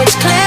it's clear.